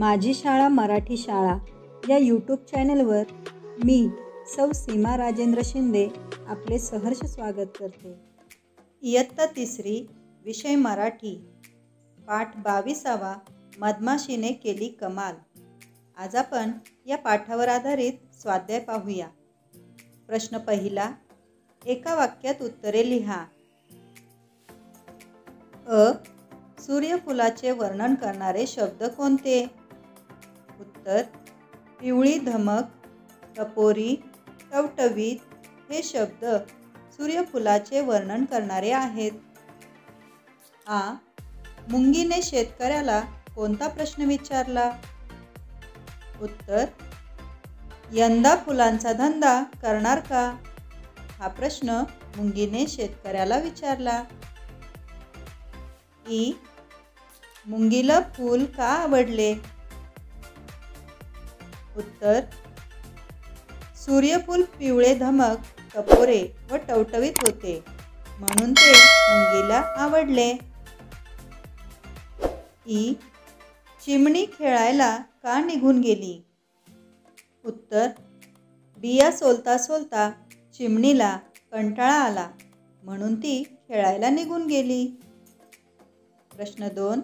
माझी शाळा मराठी शाळा या यूट्यूब चॅनलवर मी सौ सीमा राजेंद्र शिंदे आपले सहर्ष स्वागत करते. इयत्ता तिसरी विषय मराठी पाठ बावीसावा मधमाशीने केली कमाल. आज आपण या पाठावर आधारित स्वाध्याय पाहूया. प्रश्न पहिला एका वाक्यात उत्तरे लिहा. अ सूर्यफुलाचे वर्णन करणारे शब्द कोणते? उत्तर पिवळी धमक टपोरी टवटवीत हे शब्द सूर्यफुलाचे वर्णन करणारे आहेत. आ मुंगीने शेतकऱ्याला कोणता प्रश्न विचारला? उत्तर यंदा फुलांचा धंदा करणार का? हा प्रश्न मुंगीने शेतकऱ्याला विचारला. ई मुंगीला फूल का आवडले? उत्तर सूर्यफूल पिवळे धमक टपोरे व टवटवीत होते. म्हणून ते मुंगीला आवडले. ई चिमणी खेळायला का निघून गेली? उत्तर बिया सोलता सोलता चिमणीला कंटाळा आला. म्हणून ती खेळायला निघून गेली. प्रश्न दोन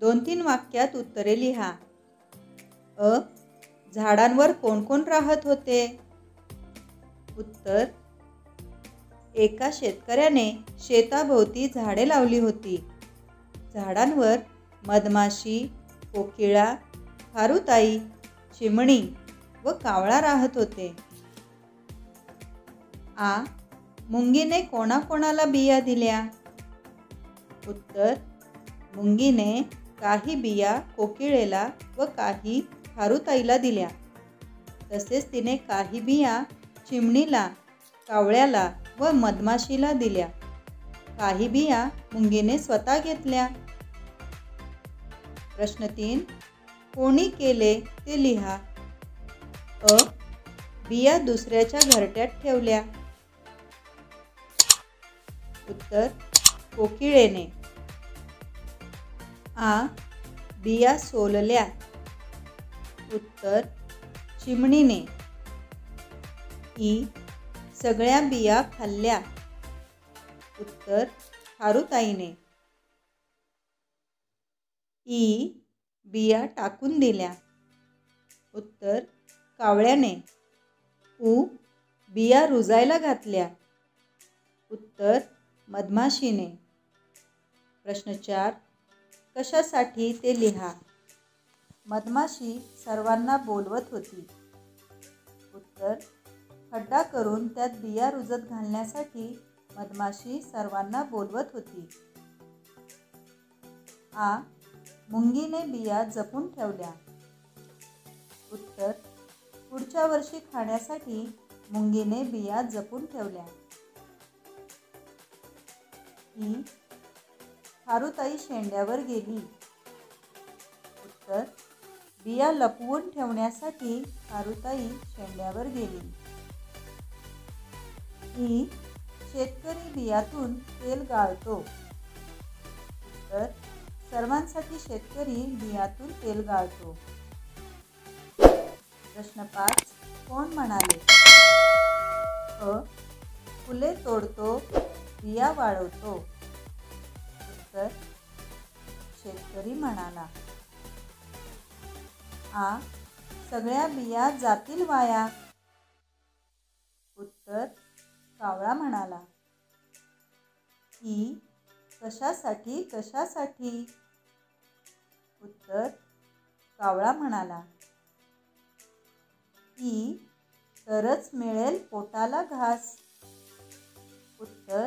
दोन तीन वाक्यात उत्तरे लिहा. अ झाडांवर कोण कोण राहत होते? उत्तर एका शेतकऱ्याने शेताभोवती झाडे लावली होती. झाडांवर मधमाशी कोकिळा खारुताई चिमणी व कावळा राहत होते. आ मुंगीने कोणाकोणाला बिया दिल्या? उत्तर मुंगीने काही बिया कोकिळेला व काही खारुताईला दिल्या. तसेच तिने काही बिया चिमणीला कावळ्याला व मधमाशीला दिल्या. काही बिया मुंगीने स्वतः घेतल्या. प्रश्न तीन कोणी केले ते लिहा. अ बिया दुसऱ्याच्या घरट्यात ठेवल्या. उत्तर कोकिळेने. आ बिया सोलल्या. उत्तर चिमणीने. ई सगळ्या बिया खाल्ल्या. उत्तर खारुताईने ई बिया टाकून दिल्या. उत्तर कावळ्याने. उ बिया रुजायला घातल्या. उत्तर मधमाशीने. प्रश्न चार कशासाठी ते लिहा? मधमाशी सर्वांना बोलवत होती. उत्तर खड्डा करून त्यात बिया रुजत घालण्यासाठी मधमाशी सर्वांना बोलवत होती. आ मुंगीने बिया जपून ठेवल्या. उत्तर पुढच्या वर्षी खाण्यासाठी मुंगीने बिया जपून ठेवल्या. ही खारुताई शेंड्यावर गेली. उत्तर बिया लपवून ठेवण्यासाठी कारुताई शेंड्यावर गेली. ही शेतकरी बियातून तेल गाळतो. तर सर्वांसाठी शेतकरी बियातून तेल गाळतो. प्रश्न पाच कोण म्हणाले? अ फुले तोडतो बिया वाळवतो. तर शेतकरी म्हणाला. आ सगळ्या बिया जातील वाया. उत्तर कावळा म्हणाला. ही कशासाठी कशासाठी? उत्तर कावळा म्हणाला. ही तरच मिळेल पोटाला घास. उत्तर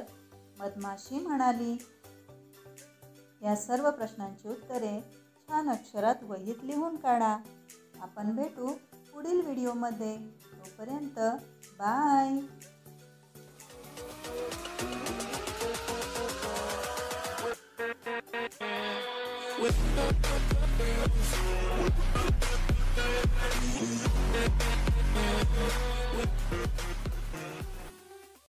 मधमाशी म्हणाली. या सर्व प्रश्नांची उत्तरे छान अक्षरात वहीत लिहून काढा. आपण भेटू पुढील व्हिडिओमध्ये. तोपर्यंत बाय. With